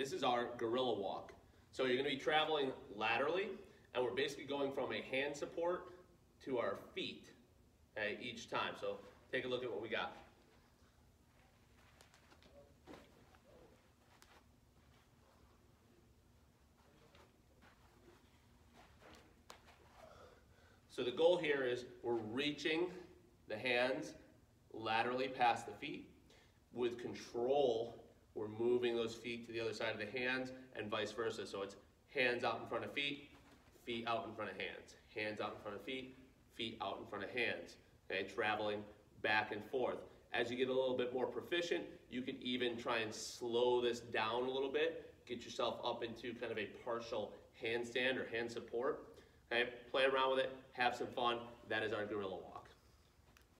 This is our gorilla walk. So you're gonna be traveling laterally, and we're basically going from a hand support to our feet okay, each time. So take a look at what we got. So the goal here is we're reaching the hands laterally past the feet. With control, we're moving those feet to the other side of the hands and vice versa. So it's hands out in front of feet, feet out in front of hands, hands out in front of feet, feet out in front of hands. Okay, traveling back and forth. As you get a little bit more proficient, you can even try and slow this down a little bit, get yourself up into kind of a partial handstand or hand support. Okay, play around with it, have some fun. That is our gorilla walk.